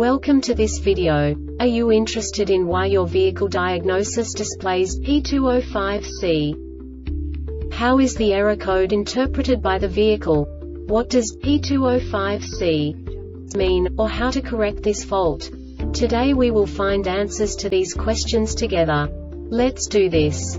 Welcome to this video. Are you interested in why your vehicle diagnosis displays P205C? How is the error code interpreted by the vehicle? What does P205C mean, or how to correct this fault? Today we will find answers to these questions together. Let's do this.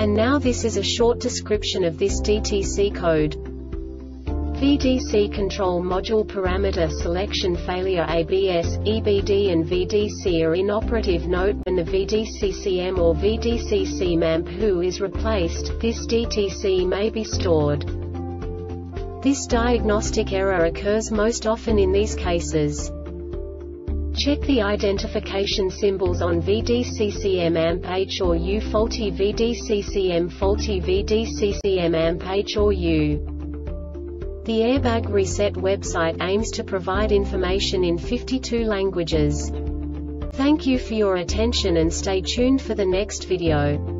And now this is a short description of this DTC code. VDC control module parameter selection failure ABS, EBD and VDC are inoperative note when the VDCCM or VDCCMAMP who is replaced, this DTC may be stored. This diagnostic error occurs most often in these cases. Check the identification symbols on VDCCM AMP H or U faulty VDCCM faulty VDCCM AMP H or U. The Airbag Reset website aims to provide information in 52 languages. Thank you for your attention and stay tuned for the next video.